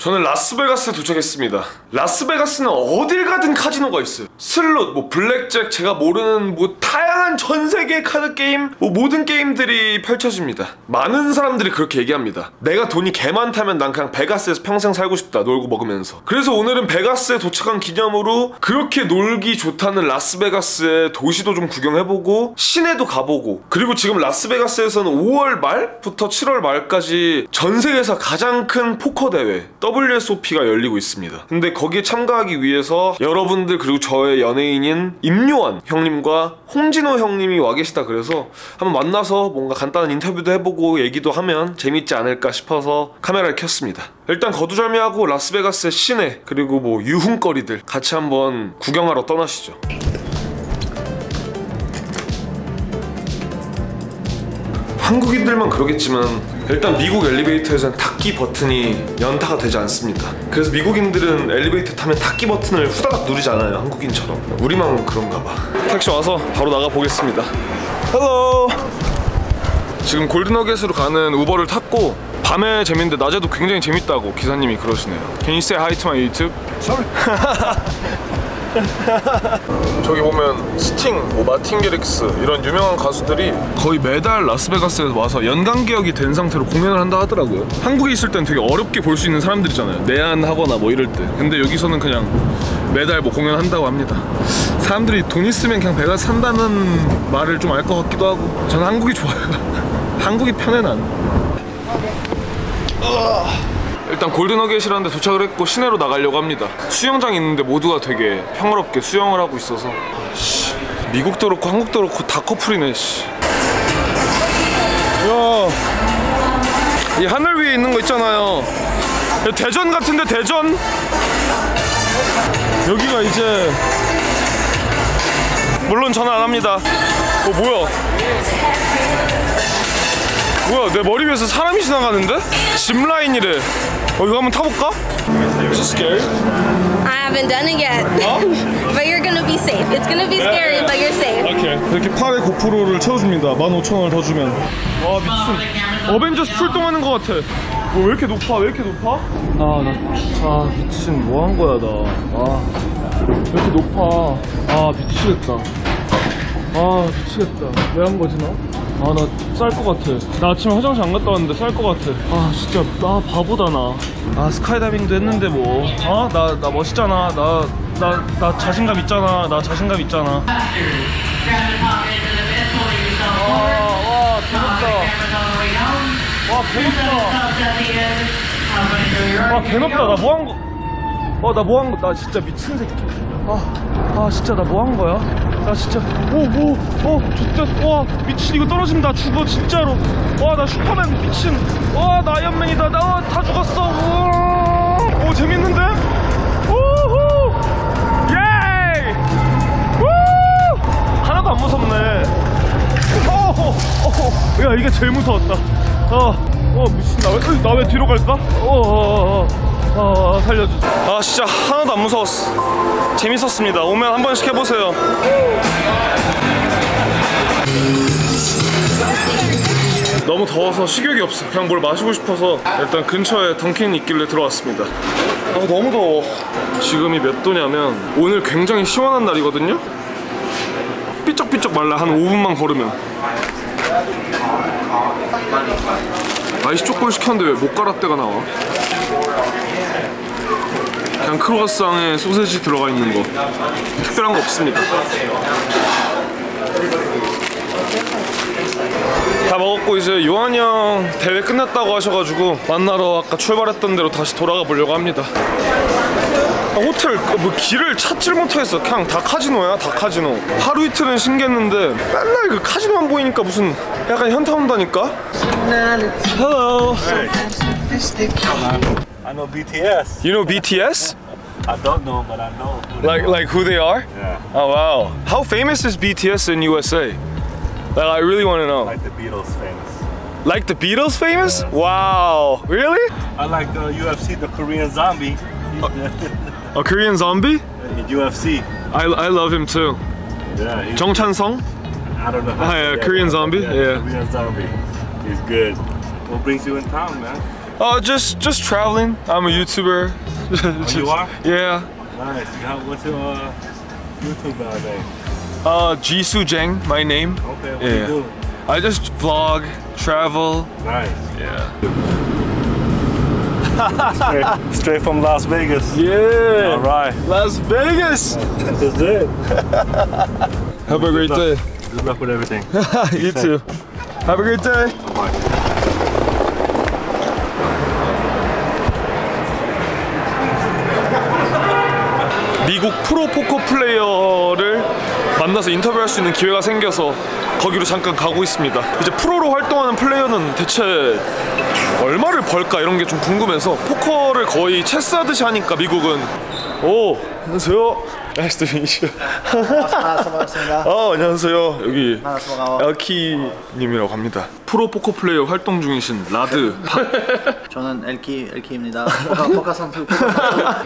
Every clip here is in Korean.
저는 라스베가스에 도착했습니다. 라스베가스는 어딜 가든 카지노가 있어요. 슬롯, 뭐 블랙잭, 제가 모르는 뭐 다양한 전 세계 카드 게임, 뭐 모든 게임들이 펼쳐집니다. 많은 사람들이 그렇게 얘기합니다. 내가 돈이 개 많다면 난 그냥 베가스에서 평생 살고 싶다. 놀고 먹으면서. 그래서 오늘은 베가스에 도착한 기념으로 그렇게 놀기 좋다는 라스베가스의 도시도 좀 구경해보고 시내도 가보고 그리고 지금 라스베가스에서는 5월 말부터 7월 말까지 전 세계에서 가장 큰 포커 대회 WSOP가 열리고 있습니다. 근데 거기에 참가하기 위해서 여러분들 그리고 저의 연예인인 임요환 형님과 홍진호 형님이 와 계시다 그래서 한번 만나서 뭔가 간단한 인터뷰도 해보고 얘기도 하면 재밌지 않을까 싶어서 카메라를 켰습니다. 일단 거두절미하고 라스베가스의 시내 그리고 뭐 유흥거리들 같이 한번 구경하러 떠나시죠. 한국인들만 그러겠지만 일단 미국 엘리베이터에서는 닫기 버튼이 연타가 되지 않습니다. 그래서 미국인들은 엘리베이터 타면 닫기 버튼을 후다닥 누르지 않아요. 한국인처럼. 우리만 그런가 봐. 택시 와서 바로 나가 보겠습니다. Hello. 지금 골든너겟으로 가는 우버를 탔고 밤에 재밌는데 낮에도 굉장히 재밌다고 기사님이 그러시네요. Can you say hi to my YouTube? Sorry. 저기 보면 스팅, 뭐 마틴 게릭스 이런 유명한 가수들이 거의 매달 라스베가스에 와서 연간 계약이 된 상태로 공연을 한다 하더라고요. 한국에 있을 땐 되게 어렵게 볼 수 있는 사람들이잖아요. 내한하거나 뭐 이럴 때. 근데 여기서는 그냥 매달 뭐 공연한다고 합니다. 사람들이 돈 있으면 그냥 베가스 산다는 말을 좀 알 것 같기도 하고 저는 한국이 좋아요. 한국이 편해 난. 일단 골든너겟이라는 데 도착을 했고 시내로 나가려고 합니다. 수영장 있는데 모두가 되게 평화롭게 수영을 하고 있어서. 씨, 미국도 그렇고 한국도 그렇고 다 커플이네 씨. 야, 이 하늘 위에 있는 거 있잖아요. 야, 대전 같은데 대전? 여기가 이제 물론 전화 안 합니다. 어 뭐야 뭐야 내 머리 위에서 사람이 지나가는데? 짚라인이래 어 이거 한번 타볼까? Is it scary? I haven't done it yet. but you're gonna be safe. It's gonna be scary, but you're safe. 오케이 이렇게 팔에 고프로를 채워줍니다 15,000원을 더 주면 와 미친 어벤져스 출동하는 것 같아 뭐 왜 이렇게 높아 왜 이렇게 높아? 아나 아, 미친 뭐 한 거야 나아왜 이렇게 높아 아 미치겠다 아 미치겠다. 왜 한 거지 나? 아 나 쌀 것 같아. 나 아침에 화장실 안 갔다 왔는데 쌀 것 같아. 아 진짜 나 바보다 나아 스카이다이빙도 했는데 뭐아나 나 멋있잖아. 나 나 나 자신감 있잖아. 나 자신감 있잖아. 와 개높다. 와 개 높다. 나 뭐 한 거? 어나뭐 한 거? 나 진짜 미친 새끼 아, 아 진짜 나 뭐 한 거야? 나 진짜 오오어 진짜 와 미친 이거 떨어진다. 죽어 진짜로. 와 나 슈퍼맨 미친. 와 나 아이언맨이다. 나 다 죽었어. 우와. 오 재밌는데? 우후. 예이. 우 하나도 안 무섭네. 어허, 어허. 야 이게 제일 무서웠다. 어, 어 미친. 나왜 나왜 뒤로 갈까? 어, 어, 어, 어, 어 살려줘 아 진짜 하나도 안 무서웠어. 재밌었습니다. 오면 한 번씩 해보세요. 너무 더워서 식욕이 없어. 그냥 뭘 마시고 싶어서 일단 근처에 던킨 있길래 들어왔습니다. 아 너무 더워. 지금이 몇 도냐면 오늘 굉장히 시원한 날이거든요? 삐쩍삐쩍 말라. 한 5분만 걸으면. 아이스 초코를 시켰는데 왜 모카라떼가 나와? 그냥 크로아상에 소세지 들어가 있는 거. 특별한 거 없습니다. 다 먹었고 이제 요한이 형 대회 끝났다고 하셔가지고 만나러 아까 출발했던 대로 다시 돌아가 보려고 합니다. 아, 호텔 그뭐 길을 찾질 못하겠어. 그냥 다 카지노야 다 카지노. 하루 이틀은 신기했는데 맨날 그 카지노만 보이니까 무슨 약간 현타 온다니까? Hello I know BTS. You know BTS? I don't know, but I know. Like like who they are? Yeah, Oh wow. How famous is BTS in USA? Like I really want to know. like the Beatles famous. Like the Beatles famous? Wow. Really? I like the UFC, the Korean Zombie. A Korean zombie? in UFC. I, I love him too. Yeah, 정찬 Song? I don't know. How Ah, to yeah, that, Korean Zombie, yeah. Korean Zombie. He's good. What brings you in town, man? Uh, just just traveling. I'm a YouTuber. you are? Yeah. Nice. How, what's your uh, YouTube name? Uh, Jisoo Jang, my name. Okay, what Yeah. do you do? I just vlog, travel. Nice. Yeah. Straight, straight from Las Vegas. Yeah. All right. Las Vegas. That's it. Have a great day. Good luck with everything. you too. Have a great day. 미국 프로 포커 플레이어를 만나서 인터뷰할 수 있는 기회가 생겨서 거기로 잠깐 가고 있습니다. 이제 프로로 활동하는 플레이어는 대체 얼마를 벌까 이런 게 좀 궁금해서 포커를 거의 체스 하듯이 하니까 미국은 오 안녕하세요. Nice to meet you. 반갑습니다. 아 안녕하세요. 여기 반갑습니다. 엘키님이라고 합니다. 프로 포커 플레이어 활동 중이신 라드. 저는 엘키 엘키입니다. 포카 선수.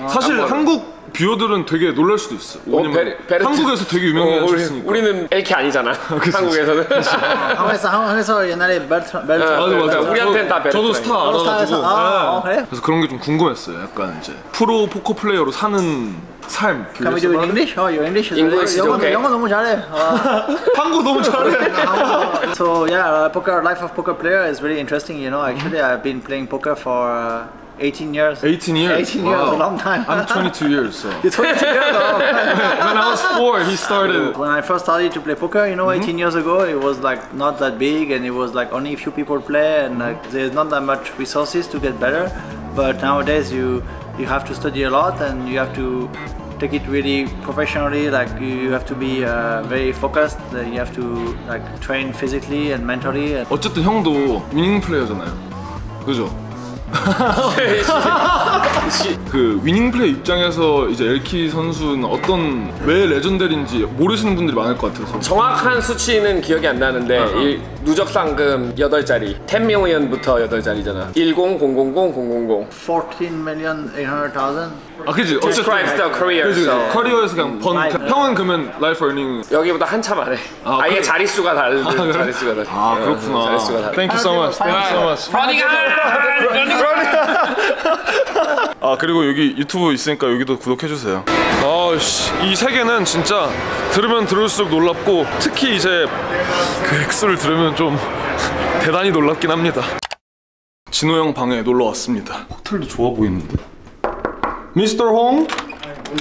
사실 한국 뷰어들은 되게 놀랄 수도 있어. 왜냐면 베르- 베르트. 한국에서 되게 어, 우리, 유명해졌으니까. 우리는 LK 아니잖아. 한국에서는. 한국에서 한국에서 옛날에 벨트 벨트. 아, 맞아 맞아. 우리한테는 다 저도 베르트라인. 스타 어, 알아가지고. 아, 어, 그래? 그래서 그런 게 좀 궁금했어요. 약간 이제 프로 포커 플레이어로 사는 삶. Can we do it in English? Oh, English is English is 영어, okay. 영어 너무 잘해. 어. 한국 너무 잘해. so yeah, uh, poker life of poker player is really interesting. You know, actually, I've been playing poker for uh, 18 years. 18 years. 18 years, a long time. I'm 22 years. So. You're 22 years old. When I was four, he started. When I first started to play poker, you know, 18 years ago, it was like not that big, and it was like only a few people play, and like there's not that much resources to get better. But nowadays, you you have to study a lot, and you have to take it really professionally. Like you have to be uh, very focused. uh, You have to like train physically and mentally. And 어쨌든 형도 위닝 플레이어잖아요. 그죠? 그 위닝 플레이 입장에서 이제 엘키 선수는 어떤 왜 레전드인지 모르시는 분들이 많을 것 같아서. 정확한 수치는 기억이 안 나는데 어, 이 누적 상금 8자리 10 million부터 8자리잖아. 10 0 0 0 0 14 million 800,000. 아 그지? 어쨌든 career, 그지 so. 커리어에서 그냥 번 라이프. 형은 그러면 라이프 어닝 여기보다 한참 아래 아, 아, 예 그래? 자릿수가 다르 그래? 자릿수가 다르 아 그렇구나. 자릿수가 다르 Thank you so much. Thank you so much 아 그리고 여기 유튜브 있으니까 여기도 구독해주세요 아씨 이 세계는 진짜 들으면 들을수록 놀랍고 특히 이제 그 엑소를 들으면 좀 대단히 놀랍긴 합니다 진호 형 방에 놀러 왔습니다 호텔도 좋아 보이는데 미스터 홍?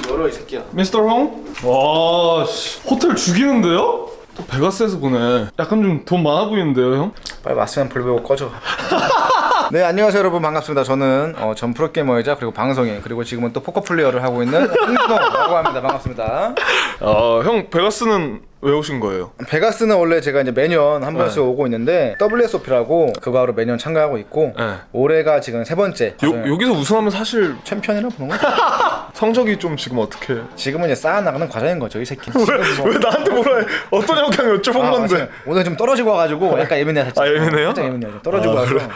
열어 이 새끼야. 미스터 홍? 와 씨. 호텔 죽이는데요? 또 베가스에서 보네 약간 좀 돈 많아 보이는데요 형? 빨리 왔으면 불 배고 꺼져. 네 안녕하세요 여러분 반갑습니다. 저는 어, 전 프로게이머이자 그리고 방송인 그리고 지금은 또 포커 플레이어를 하고 있는 홍진호라고 합니다. 반갑습니다. 아 형 베가스는 왜 오신 거예요? 베가스는 원래 제가 이제 매년 한 번씩 네. 오고 있는데 WSOP라고 그거 하러 매년 참가하고 있고 네. 올해가 지금 세 번째 요, 여기서 우승하면 사실 챔피언이라고 보는 거죠. 성적이 좀 지금 어떻게 지금은 이제 쌓아나가는 과정인 거죠 이 새끼. 지금 뭐- 왜 나한테 뭐라 해 어떤 형 그냥 여쭤본 아, 건데 맞아요. 오늘 좀 떨어지고 와가지고 약간 예민해 살짝. 아, 예민해요? 살짝 예민해요. 좀 떨어지고 아, 와서. 그래?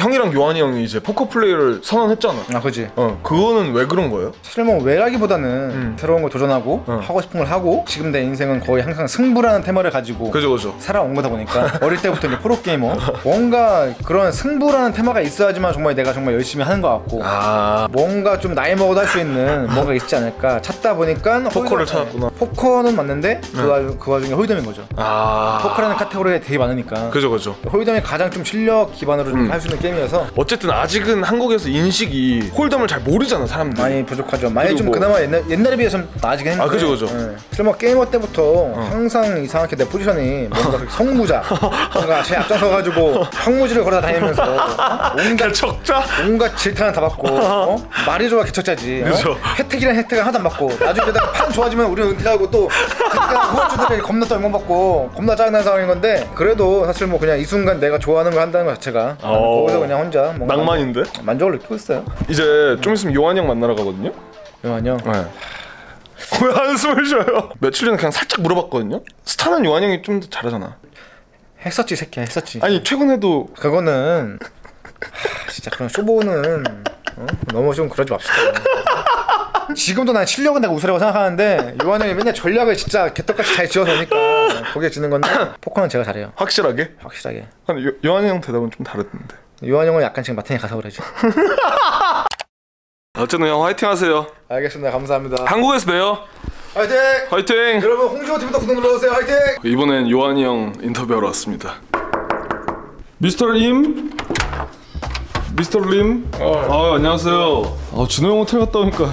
형이랑 요한이 형이 이제 포커 플레이를 선언했잖아 아 그지. 어 그거는 왜 그런 거예요? 사실 뭐 왜라기보다는 새로운 걸 도전하고 어. 하고 싶은 걸 하고 지금 내 인생은 거의 항상 승부라는 테마를 가지고 그죠 그죠 살아온 거다 보니까 어릴 때부터 이제 프로 게이머 뭔가 그런 승부라는 테마가 있어야지만 정말 내가 정말 열심히 하는 것 같고 아 뭔가 좀 나이 먹어도 할 수 있는 뭔가 있지 않을까 찾다 보니까 포커를 찾았구나. 네. 포커는 맞는데 그, 와- 그 와중에 홀덤인 거죠 아 포커라는 카테고리가 되게 많으니까 그죠 그죠 홀덤이 가장 좀 실력 기반으로 음. 할수 있는 게임 이어서 어쨌든 아직은 한국에서 인식이 홀덤을 잘 모르잖아 사람들이 많이 부족하죠. 많이 그리고 좀 뭐- 그나마 옛날, 옛날에 비해서는 나아지긴 했는데. 아, 그죠, 그죠. 예. 사실 뭐 게이머 때부터 항상 이상하게 내 포지션이 뭔가 그렇게 승부사, 뭔가 제 앞장서가지고 황무지를 걸어 다니면서 온갖 적자 온갖 질타는 다 받고 어? 말이 좋아 개척자지. 어? 그죠. 혜택이란 혜택을 하나도 안 받고 나중에 게다가 판 좋아지면 우리는 은퇴하고 또 후원주들에게 겁나 또 영광 받고 겁나 짜증난 상황인 건데 그래도 사실 뭐 그냥 이 순간 내가 좋아하는 걸 한다는 것 자체가 나는 어. 거기서 그냥 혼자 뭔가 낭만인데 만족을 느끼고 있어요. 이제 좀 있으면 요한이 형 만나러 가거든요 요한 형. 네. 왜 한숨을 쉬어요? 며칠 전에 그냥 살짝 물어봤거든요. 스타는 요한 형이 좀 더 잘하잖아. 했었지 새끼야 했었지. 아니 최근에도 그거는 하, 진짜 그런 쇼보는 어? 너무 좀 그러지 맙시다. 지금도 난 실력은 내가 우수라고 생각하는데 요한 형이 맨날 전략을 진짜 개떡같이 잘 지어서 오니까 거기에 지는 건데 포커는 제가 잘해요. 확실하게? 확실하게. 근데 요, 요한이 형 대답은 좀 다르던데 요한 형은 약간 지금 마틴에 가서 그러지. 어쨌든 형 화이팅 하세요 알겠습니다. 감사합니다. 한국에서 봬요 화이팅! 화이팅 여러분 홍지호 팀도 구독 눌러주세요. 화이팅! 이번엔 요한이 형 인터뷰하러 왔습니다 미스터 림 미스터 림아 안녕하세요 아 진호 형 호텔 갔다 오니까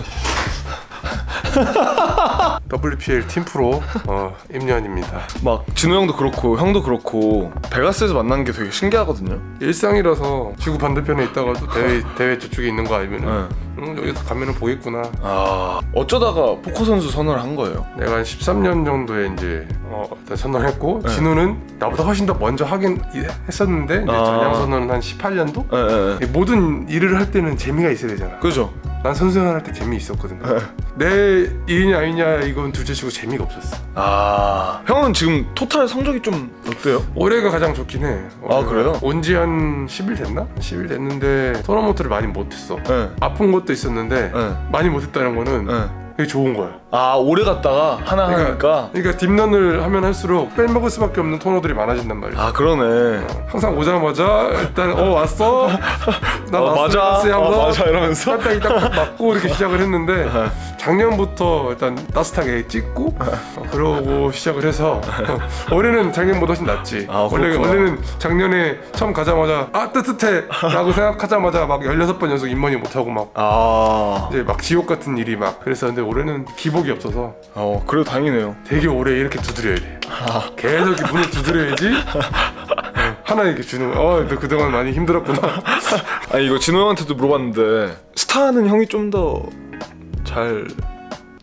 WPL 팀 프로 어, 임요한입니다. 막 진호 형도 그렇고 형도 그렇고 베가스에서 만난 게 되게 신기하거든요 일상이라서 지구 반대편에 있다가도 대회 대회 저쪽에 있는 거 알면은 네. 음, 여기서 가면은 보겠구나. 아 어쩌다가 포커 선수 선언을 한 거예요 내가 한 13년 정도에 이제 어, 선언했고 진우는 나보다 훨씬 더 먼저 하긴 이- 했었는데 이제 아. 전향 선언은 한 18년도. 예, 예. 모든 일을 할 때는 재미가 있어야 되잖아. 그죠 난 선수생활 할 때 재미 있었거든. 내 일이냐 아니냐 이건 둘째치고 재미가 없었어. 아 형은 지금 토탈 성적이 좀 어때요? 올해가 가장 좋긴 해. 아, 그래요? 온지 한 10일 됐나? 10일 됐는데 토너먼트를 많이 못했어. 네. 아픈 것도 있었는데 네. 많이 못했다는 거는 네. 되게 좋은 거야. 아 오래 갔다가 하나 하니까 그러니까 딥런을 하면 할수록 빼먹을 수밖에 없는 토너들이 많아진단 말이야. 아 그러네 항상 오자마자 일단 어 왔어? 나 어, 왔어, 맞아. 왔어 어, 맞아, 이러면서. 딱딱 이딱 맞고 이렇게 시작을 했는데 작년부터 일단 따뜻하게 찍고 어, 그러고 시작을 해서 올해는 작년보다 훨씬 낫지. 아, 원래 그렇구나. 원래는 작년에 처음 가자마자 아 뜨뜻해라고 생각하자마자 막 16번 연속 입문이 못하고 막 아 이제 막 지옥 같은 일이 막 그랬었는데 올해는 기복이 없어서 어, 그래도 다행이네요 되게 오래 이렇게 두드려야 돼. 계속 이렇게 문을 두드려야지 어, 하나 이렇게 주는 거야. 어, 너 그동안 많이 힘들었구나. 아니 이거 진호 형한테도 물어봤는데 스타는 형이 좀 더 잘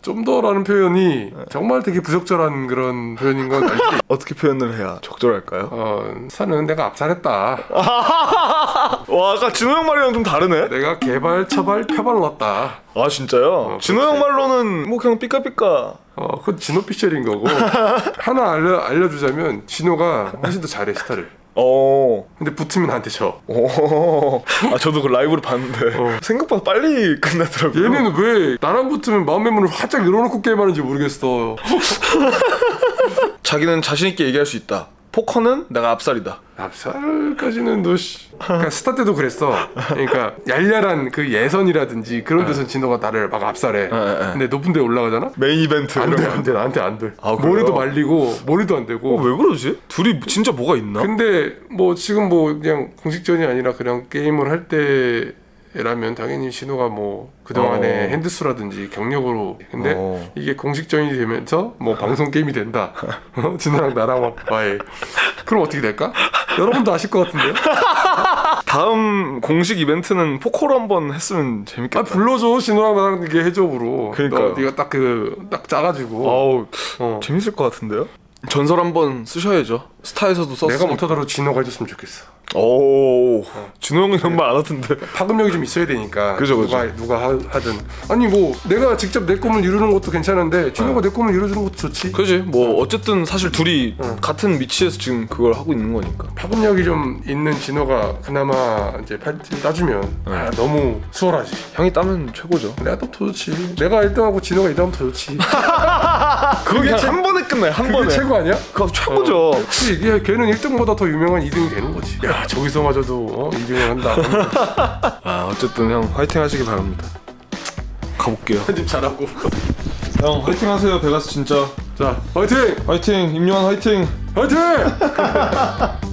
좀 더라는 표현이 정말 되게 부적절한 그런 표현인 건 알지? 어떻게 표현을 해야 적절할까요? 어, 사는 내가 압살했다. 와 아까 진호 형 말이랑 좀 다르네 내가 개발, 처발, 넣었다. 아 진짜요? 진호 형 말로는 뭐 그냥 삐까삐까 어, 그건 진호 피셜인 거고. 하나 알려, 알려주자면 진호가 훨씬 더 잘해, 스타를. 어. 근데 붙으면 나한테 져. 오. 아 저도 그 라이브를 봤는데 생각보다 빨리 끝나더라고요. 얘는 왜 나랑 붙으면 마음의 문을 활짝 열어놓고 게임하는지 모르겠어. 자기는 자신 있게 얘기할 수 있다. 포커는 내가 압살이다. 압살까지는 너 씨. 그러니까 스타 때도 그랬어. 그러니까 얄얄한 그 예선이라든지 그런 데서 진호가 나를 막 압살해. 네, 네. 근데 높은 데 올라가잖아. 메인 이벤트 안 돼, 거. 안 돼, 나한테 안 돼. 아? 머리도 말리고 머리도 안 되고. 어, 왜 그러지? 둘이 진짜 뭐가 있나? 근데 뭐 지금 뭐 그냥 공식전이 아니라 그냥 게임을 할 때 라면 당연히 진호가 뭐 그동안에 어. 핸드수라든지 경력으로 근데 어. 이게 공식전이 되면서 뭐 방송 게임이 된다 어? 진호랑 나랑 와의 그럼 어떻게 될까? 여러분도 아실 것 같은데요? 다음 공식 이벤트는 포커로 한번 했으면 재밌겠다. 아 불러줘 신호랑 나랑 이게 해적으로 그러니까요. 너, 네가 딱그 딱 짜가지고 아우 어. 재밌을 것 같은데요? 전설 한번 쓰셔야죠. 스타에서도 썼으니까. 내가 못하더라도 진호가 해줬으면 좋겠어. 오. 진호 형이 이런 말안 하던데. 파급력이 좀 있어야 되니까. 그죠, 그죠. 누가 누가 하, 하든. 아니 뭐 내가 직접 내 꿈을 이루는 것도 괜찮은데 진호가 내 꿈을 이루어주는 것도 좋지. 그지? 뭐 어쨌든 사실 둘이 같은 위치에서 지금 그걸 하고 있는 거니까. 파급력이 좀 있는 진호가 그나마 이제 팔팀 따주면 아, 너무 수월하지. 형이 따면 최고죠. 내가 또더 좋지. 내가 1등하고 진호가 2등하면 더 좋지 그게 한 번에 끝나요. 한 그게 번에. 최고 아니야? 그거 최고죠. 그치 걔, 걔는 1등보다 더 유명한 2등이 되는 거지 야 저기서마저도 어, 2등을 한다 아 어쨌든 형 화이팅 하시기 바랍니다. 가볼게요. 편집 잘하고 형 화이팅 하세요 베가스 진짜. 자 화이팅 화이팅 임요한 화이팅. 화이팅